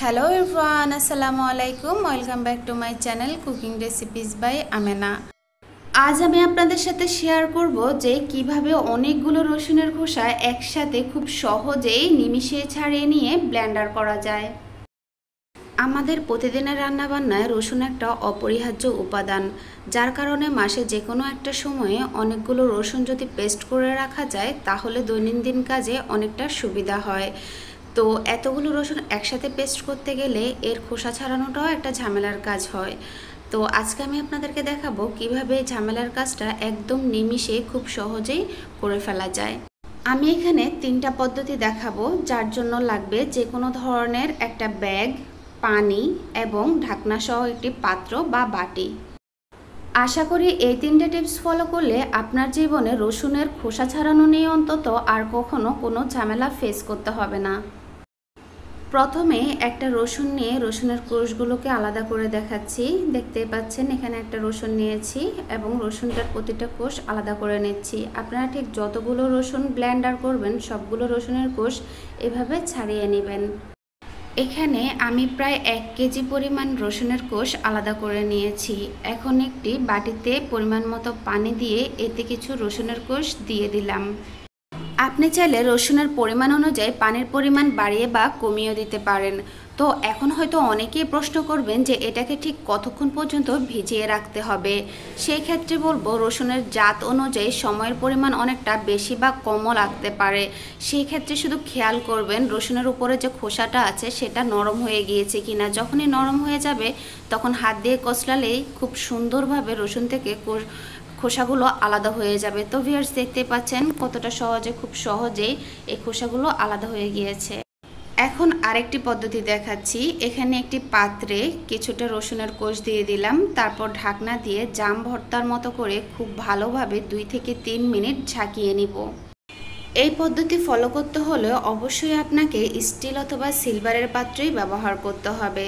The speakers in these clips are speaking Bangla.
হ্যালো ইরফান আসসালামু আলাইকুম welcome back to my channel cooking recipes by Amena আজ আমি আপনাদের সাথে শেয়ার করব যে কীভাবে অনেকগুলো রসুনের খোসা একসাথে খুব সহজেই নিমিশে ছাড়িয়ে নিয়ে ব্লেন্ডার করা যায়। আমাদের প্রতিদিনের রান্নাবান্নায় রসুন একটা অপরিহার্য উপাদান, যার কারণে মাসে যে কোনো একটা সময়ে অনেকগুলো রসুন যদি পেস্ট করে রাখা যায়, তাহলে দৈনন্দিন কাজে অনেকটা সুবিধা হয়। তো এতগুলো রসুন একসাথে পেস্ট করতে গেলে এর খোসা ছাড়ানোটাও একটা ঝামেলার কাজ হয়। তো আজকে আমি আপনাদেরকে দেখাবো কীভাবে ঝামেলার কাজটা একদম নিমিষে খুব সহজেই করে ফেলা যায়। আমি এখানে তিনটা পদ্ধতি দেখাবো যার জন্য লাগবে যে কোনো ধরনের একটা ব্যাগ, পানি এবং ঢাকনা সহ একটি পাত্র বা বাটি। আশা করি এই তিনটে টিপস ফলো করলে আপনার জীবনে রসুনের খোসা ছাড়ানো নিয়ে অন্তত আর কখনো কোনো ঝামেলা ফেস করতে হবে না। প্রথমে একটা রসুন নিয়ে রসুনের কোষগুলোকে আলাদা করে দেখাচ্ছি। দেখতেই পাচ্ছেন, এখানে একটা রসুন নিয়েছি এবং রসুনটার প্রতিটা কোষ আলাদা করে নিচ্ছি। আপনারা ঠিক যতগুলো রসুন ব্ল্যান্ডার করবেন, সবগুলো রসুনের কোষ এভাবে ছাড়িয়ে নেবেন। এখানে আমি প্রায় এক কেজি পরিমাণ রসুনের কোষ আলাদা করে নিয়েছি। এখন একটি বাটিতে পরিমাণ মতো পানি দিয়ে এতে কিছু রসুনের কোষ দিয়ে দিলাম। আপনি চাইলে রসুনের পরিমাণ অনুযায়ী পানির পরিমাণ বাড়িয়ে বা কমিয়ে দিতে পারেন। তো এখন হয়তো অনেকেই প্রশ্ন করবেন যে এটাকে ঠিক কতক্ষণ পর্যন্ত ভিজিয়ে রাখতে হবে? সেই ক্ষেত্রে বলব রসুনের জাত অনুযায়ী সময়ের পরিমাণ অনেকটা বেশি বা কমও লাগতে পারে। সেই ক্ষেত্রে শুধু খেয়াল করবেন রসুনের উপরে যে খোসাটা আছে সেটা নরম হয়ে গিয়েছে কিনা। যখনই নরম হয়ে যাবে, তখন হাত দিয়ে কচলালেই খুব সুন্দরভাবে রসুন থেকে খোসাগুলো আলাদা হয়ে যাবে। তো ভিয়ার্স দেখতে পাচ্ছেন কতটা সহজে, খুব সহজেই এই খোসাগুলো আলাদা হয়ে গিয়েছে। এখন আরেকটি পদ্ধতি দেখাচ্ছি। এখানে একটি পাত্রে কিছুটা রসুনের কোষ দিয়ে দিলাম। তারপর ঢাকনা দিয়ে জাম ভর্তার মতো করে খুব ভালোভাবে দুই থেকে তিন মিনিট ঝাঁকিয়ে নিব। এই পদ্ধতি ফলো করতে হলে অবশ্যই আপনাকে স্টিল অথবা সিলভারের পাত্রই ব্যবহার করতে হবে।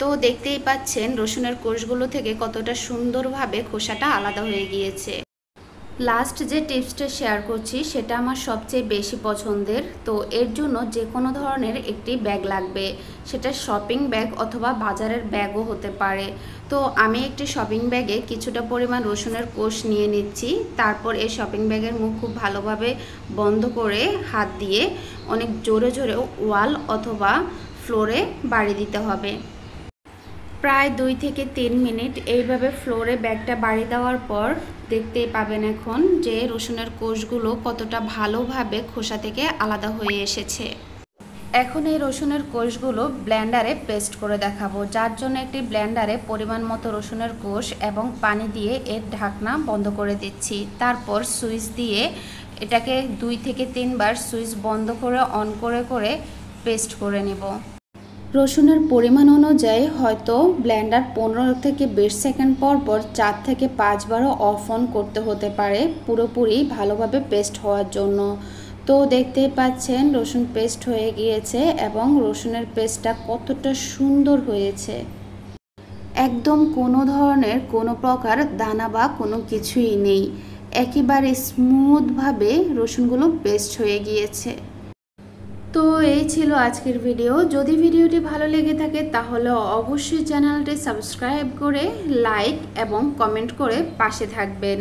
তো দেখতেই পাচ্ছেন রসুনের কোষগুলো থেকে কতটা সুন্দরভাবে খোসাটা আলাদা হয়ে গিয়েছে। লাস্ট যে টিপসটা শেয়ার করছি, সেটা আমার সবচেয়ে বেশি পছন্দের। তো এর জন্য যে কোনো ধরনের একটি ব্যাগ লাগবে। সেটা শপিং ব্যাগ অথবা বাজারের ব্যাগও হতে পারে। তো আমি একটি শপিং ব্যাগে কিছুটা পরিমাণ রসুনের কোষ নিয়ে নিচ্ছি। তারপর এই শপিং ব্যাগের মুখ খুব ভালোভাবে বন্ধ করে হাত দিয়ে অনেক জোরে জোরে ওয়াল অথবা ফ্লোরে বাড়ি দিতে হবে। প্রায় দুই থেকে তিন মিনিট এইভাবে ফ্লোরে ব্যাগটা বাড়ি দেওয়ার পর দেখতেই পাবেন এখন যে রসুনের কোষগুলো কতটা ভালোভাবে খোসা থেকে আলাদা হয়ে এসেছে। এখন এই রসুনের কোষগুলো ব্ল্যান্ডারে পেস্ট করে দেখাবো, যার জন্য একটি ব্ল্যান্ডারে পরিমাণ মতো রসুনের কোষ এবং পানি দিয়ে এর ঢাকনা বন্ধ করে দিচ্ছি। তারপর সুইচ দিয়ে এটাকে দুই থেকে তিনবার সুইচ বন্ধ করে অন করে করে পেস্ট করে নেব। রসুনের পরিমাণ অনুযায়ী হয়তো ব্ল্যান্ডার পনেরো থেকে বিশ সেকেন্ড পর পর চার থেকে পাঁচবারও অফ অন করতে হতে পারে পুরোপুরি ভালোভাবে পেস্ট হওয়ার জন্য। তো দেখতেই পাচ্ছেন রসুন পেস্ট হয়ে গিয়েছে এবং রসুনের পেস্টটা কতটা সুন্দর হয়েছে। একদম কোনো ধরনের কোনো প্রকার দানা বা কোনো কিছুই নেই। একেবারে স্মুথভাবে রসুনগুলো পেস্ট হয়ে গিয়েছে। তো এই ছিল আজকের ভিডিও যদি ভিডিওটি ভালো লেগে থাকে, তাহলে অবশ্যই চ্যানেলটি সাবস্ক্রাইব করে লাইক এবং কমেন্ট করে পাশে থাকবেন।